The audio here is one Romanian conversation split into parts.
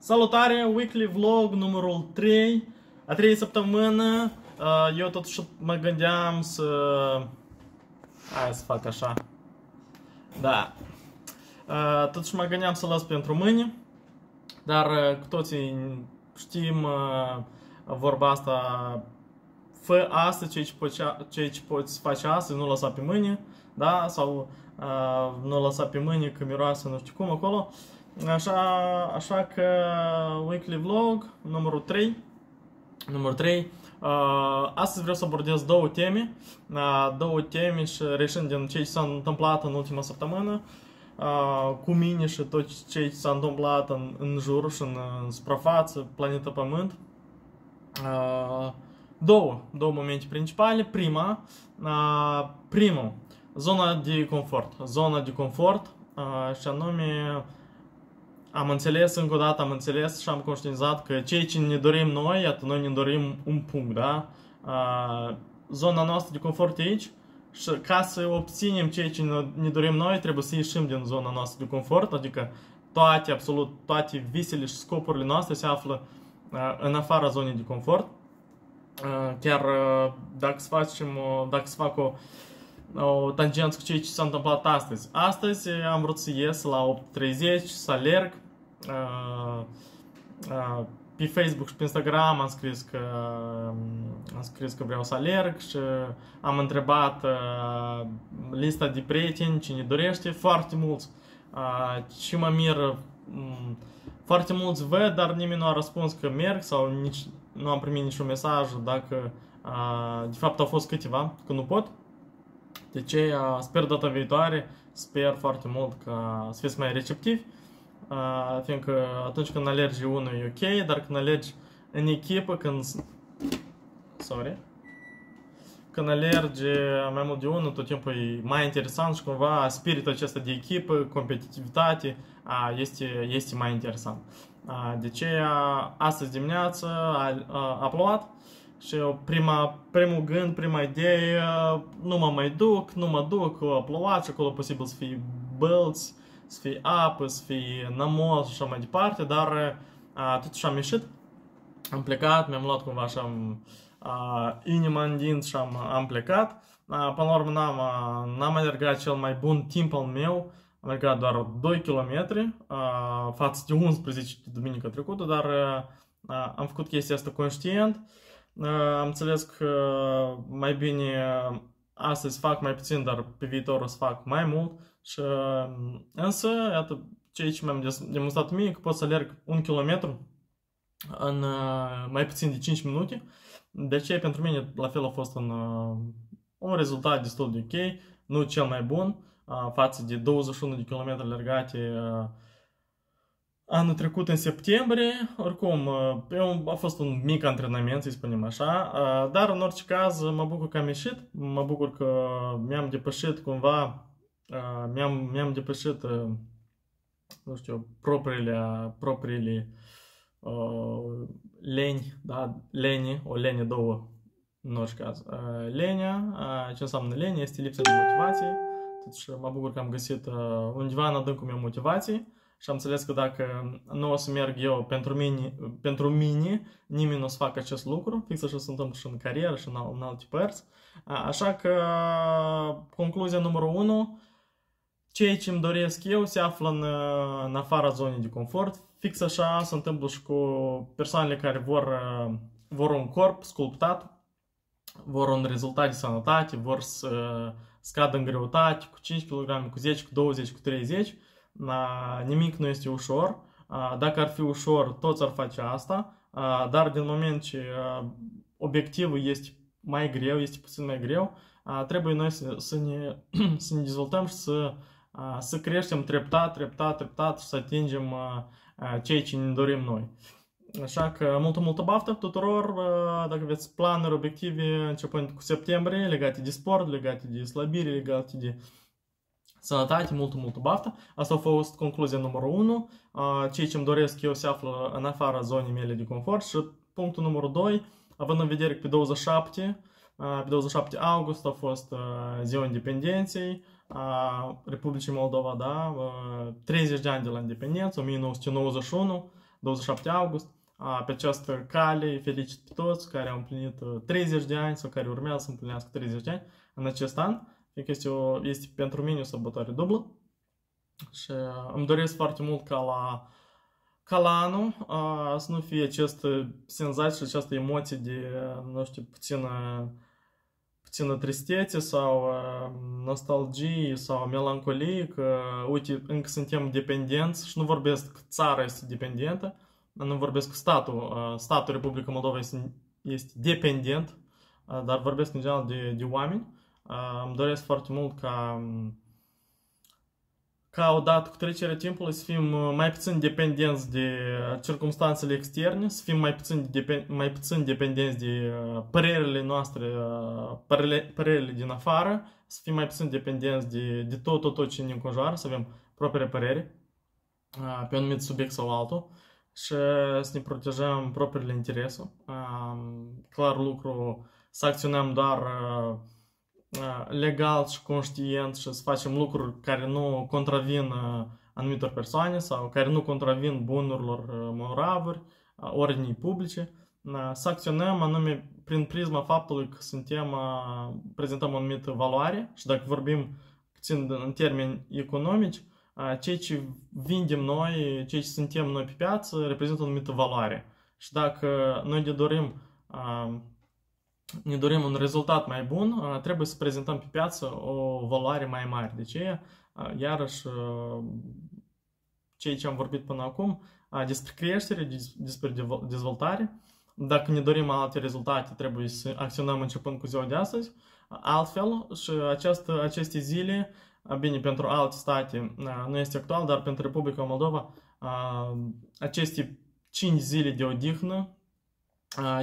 Salutare, weekly vlog numărul 3, a treia săptămână. Uh, Eu totuși mă gândeam să... Hai să fac așa. Da. Uh, Totuși mă gândeam să las pentru mâine. Dar uh, cu toții știm uh, vorba asta. Fă astăzi ceea ce, poți, ceea ce poți face astăzi, nu lăsa pe mâine. Da? Sau uh, nu lăsa pe mâine că miroase nu știu cum acolo. Așa, așa că weekly vlog numărul 3. Numărul 3. Uh, astăzi vreau să abordez două teme. Uh, două teme și reșind din ce s-a întâmplat în ultima săptămână uh, cu mine și tot ce s-a întâmplat în, în jur și în, în suprafață, planeta Pământ. Uh, două, două momente principale. Prima, uh, primul, zona de confort. Zona de confort uh, și anume am înțeles încă o dată, am înțeles și am conștientizat că ceea ce ne dorim noi, iată, noi ne dorim un punct, da? Uh, zona noastră de confort e aici și ca să obținem ceea ce ne dorim noi, trebuie să ieșim din zona noastră de confort, adică toate, absolut toate visele și scopurile noastre se află uh, în afara zonei de confort. Uh, chiar uh, dacă să facem, dacă să fac o o tangență cu ceea ce s-a întâmplat astăzi. Astăzi am vrut să ies la 8.30, să alerg. Uh, uh, pe Facebook și pe Instagram am scris că am scris că vreau să alerg și am întrebat uh, lista de prieteni cine dorește, foarte mulți. Și mă mir, foarte mulți văd, dar nimeni nu a răspuns că merg sau nici, nu am primit niciun mesaj dacă de fapt au fost câteva, că nu pot. De ce sper data viitoare, sper foarte mult ca să fiți mai receptivi, fiindcă atunci când alergi unul e ok, dar când alergi în echipă, când... Sorry. Când alergi mai mult de unul, tot timpul e mai interesant și cumva spiritul acesta de echipă, competitivitate, este, este mai interesant. De ce astăzi dimineață a, a, a plouat, și prima, primul gând, prima idee, nu mă mai duc, nu mă duc, a plouat și acolo posibil să fie bălți, să fie apă, să fie nămol și așa mai departe, dar a, totuși am ieșit, am plecat, mi-am luat cumva așa a, inima în dinți și am, am plecat. A, până la urmă n-am, n-am alergat cel mai bun timp al meu, am alergat doar 2 km a, față de 11 de duminica trecută, dar a, am făcut chestia asta conștient. Am înțeles că mai bine astăzi fac mai puțin, dar pe viitor o să fac mai mult. Și, însă, iată, ceea ce mi-am demonstrat mie, că pot să alerg un kilometru în mai puțin de 5 minute. De aceea, pentru mine, la fel a fost un, un rezultat destul de ok, nu cel mai bun, față de 21 de km alergate Anul trecut, în septembrie, oricum, eu, a fost un mic antrenament, să spunem așa, dar în orice caz mă bucur că am ieșit, mă bucur că mi-am depășit cumva, mi-am, mi-am depășit, nu știu, propriile, propriile uh, leni, da, leni, o lene două, în orice caz. Uh, lenea, uh, ce înseamnă lene, este lipsa de motivație, totuși mă bucur că am găsit uh, undeva în adâncul meu motivație, și am înțeles că dacă nu o să merg eu pentru mine, pentru mine nimeni nu o să facă acest lucru, fix așa se întâmplă și în carieră și în, în alte părți. Așa că concluzia numărul 1, ceea ce îmi doresc eu se află în, în afara zonei de confort. Fix așa se întâmplă și cu persoanele care vor, vor un corp sculptat, vor un rezultat de sănătate, vor să scadă în greutate cu 5 kg, cu 10, cu 20, cu 30 nimic nu este ușor. Dacă ar fi ușor, toți ar face asta, dar din moment ce obiectivul este mai greu, este puțin mai greu, trebuie noi să, să, ne, să ne dezvoltăm și să, să creștem treptat, treptat, treptat și să atingem ceea ce ne dorim noi. Așa că multă, multă baftă tuturor, dacă aveți planuri, obiective începând cu septembrie legate de sport, legate de slăbire, legate de Sănătate, multă, multă baftă. Asta a fost concluzia numărul 1. Ceea ce îmi doresc eu se află în afara zonei mele de confort. Și punctul numărul 2, având în vedere că pe 27, pe 27 august a fost ziua independenței Republicii Moldova, da? 30 de ani de la independență, 1991. 27 august. Pe această cale felicit pe toți care au împlinit 30 de ani sau care urmează să împlinească 30 de ani în acest an, fiindcă este, o, este pentru mine o sărbătoare dublă. Și îmi doresc foarte mult ca la, ca la anul să nu fie această senzație și această emoție de, nu știu, puțină puțină tristețe sau nostalgie sau melancolie că, uite, încă suntem dependenți și nu vorbesc că țara este dependentă, nu vorbesc că statul, statul Republica Moldova este, este dependent, dar vorbesc în general de, de oameni. Îmi doresc foarte mult ca ca odată cu trecerea timpului să fim uh, mai puțin dependenți de uh, circumstanțele externe, să fim mai puțin, depend, mai puțin dependenți de uh, părerile noastre, părerile, părerile din afară, să fim mai puțin dependenți de, de tot, tot, tot ce ne înconjoară, să avem proprie părere pe un anumit subiect sau altul și să ne protejăm propriile interese. Clar lucru, să acționăm doar legal și conștient și să facem lucruri care nu contravin anumitor persoane sau care nu contravin bunurilor moravuri, ordinii publice, să acționăm anume prin prisma faptului că suntem, prezentăm o anumită valoare și dacă vorbim puțin în termeni economici, cei ce vindem noi, cei ce suntem noi pe piață, reprezintă o anumită valoare. Și dacă noi ne dorim ne dorim un rezultat mai bun, trebuie să prezentăm pe piață o valoare mai mare. De ce? Iarăși, ceea ce am vorbit până acum, despre creștere, despre dezvoltare. Dacă ne dorim alte rezultate, trebuie să acționăm începând cu ziua de astăzi. Altfel, și această, aceste zile, bine, pentru alte state nu este actual, dar pentru Republica Moldova, aceste 5 zile de odihnă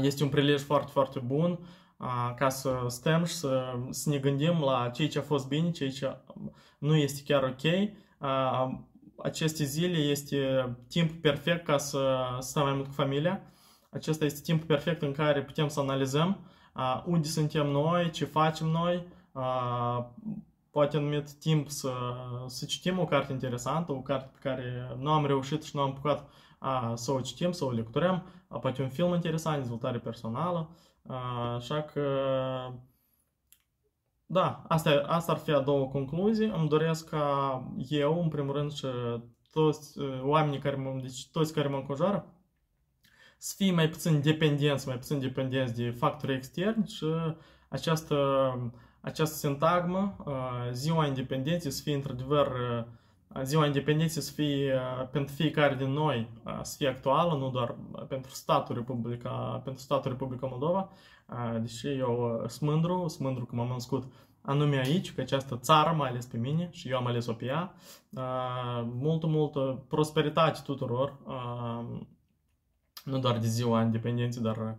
este un prilej foarte, foarte bun ca să stăm și să, să ne gândim la ceea ce a fost bine, ceea ce nu este chiar ok. Aceste zile este timp perfect ca să stăm mai mult cu familia. Acesta este timp perfect în care putem să analizăm unde suntem noi, ce facem noi, poate anumit timp să, să citim o carte interesantă, o carte pe care nu am reușit și nu am apucat să o citim, să o lecturăm, poate un film interesant, dezvoltare personală, așa că da, asta, asta ar fi a doua concluzie. Îmi doresc ca eu, în primul rând, și toți oamenii care mă, deci toți care mă înconjoară, să fie mai puțin dependenți, mai puțin dependenți de factori externi și această, această sintagmă, ziua independenței, să fie într-adevăr ziua independenței să fie pentru fiecare din noi să fie actuală, nu doar pentru statul Republica, pentru statul Republica Moldova, deși eu sunt mândru, sunt mândru că m-am născut anume aici, că această țară, mai ales pe mine, și eu am ales-o pe ea, multă, multă prosperitate tuturor, nu doar de ziua independenței, dar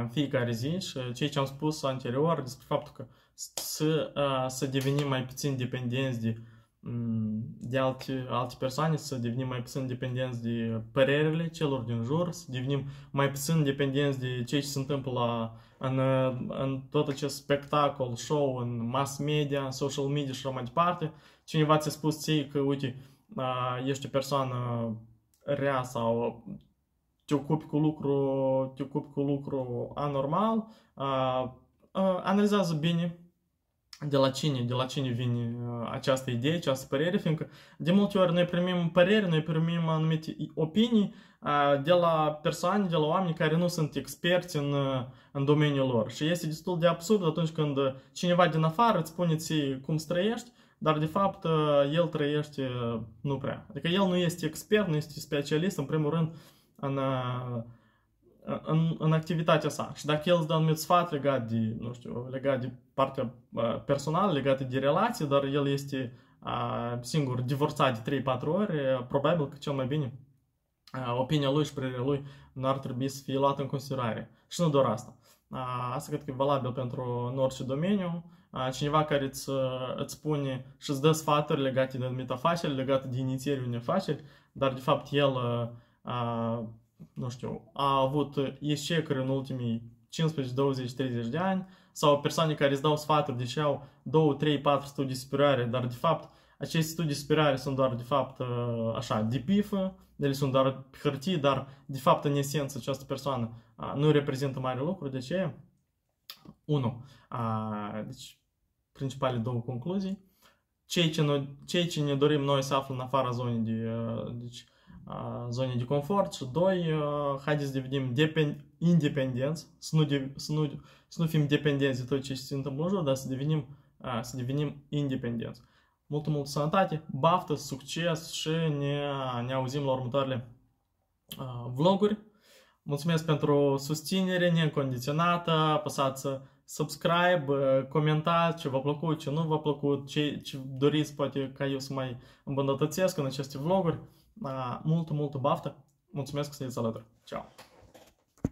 în fiecare zi și ceea ce am spus anterior despre faptul că să, să devenim mai puțin dependenți de de alte, alte persoane, să devenim mai puțin dependenți de părerile celor din jur, să devenim mai puțin dependenți de ce se întâmplă la, în, în tot acest spectacol, show, în mass media, în social media și așa mai departe. Cineva ți-a spus ție că, uite, ești o persoană rea sau te ocupi cu lucru, te ocupi cu lucru anormal, analizează bine de la cine, de la cine vine uh, această idee, această părere, fiindcă de multe ori noi primim păreri, noi primim anumite opinii uh, de la persoane, de la oameni care nu sunt experți în, uh, în domeniul lor. Și este destul de absurd atunci când cineva din afară îți spune ție cum să trăiești, dar de fapt el trăiește nu prea. Adică el nu este expert, nu este specialist, în primul rând, în în, în activitatea sa. Și dacă el îți dă anumit sfat legat de, nu știu, legat de partea personală, legat de relație, dar el este a, singur divorțat de 3-4 ori, probabil că cel mai bine a, opinia lui și părerea lui nu ar trebui să fie luată în considerare. Și nu doar asta. A, asta cred că e valabil pentru în orice domeniu. A, cineva care îți, îți spune și îți dă sfaturi legate de anumite afaceri, legate de inițierii unei afaceri, dar de fapt el a, nu știu, a avut eșecuri în ultimii 15, 20, 30 de ani sau persoane care îți dau sfaturi, deși au 2, 3, 4 studii superioare, dar de fapt aceste studii superioare sunt doar, de fapt, așa, de pifă, ele sunt doar pe hârtie, dar, de fapt, în esență, această persoană nu reprezintă mare lucru. De ce? 1. Deci, principale două concluzii. Cei ce, noi, cei ce ne dorim noi să află în afara zonei de, deci, zone de confort și doi, haideți să devenim depend, independenți, să nu, de, să, nu, să nu fim dependenți de tot ce se întâmplă în jur, dar să devenim, să devenim independenți. Multă, multă sănătate, baftă, succes și ne, ne auzim la următoarele vloguri. Mulțumesc pentru susținere necondiționată, apăsați subscribe, comentați ce v-a plăcut, ce nu v-a plăcut, ce, ce doriți poate ca eu să mai îmbunătățesc în aceste vloguri. Multă, multă baftă! Mulțumesc că sunteți alături! Ciao!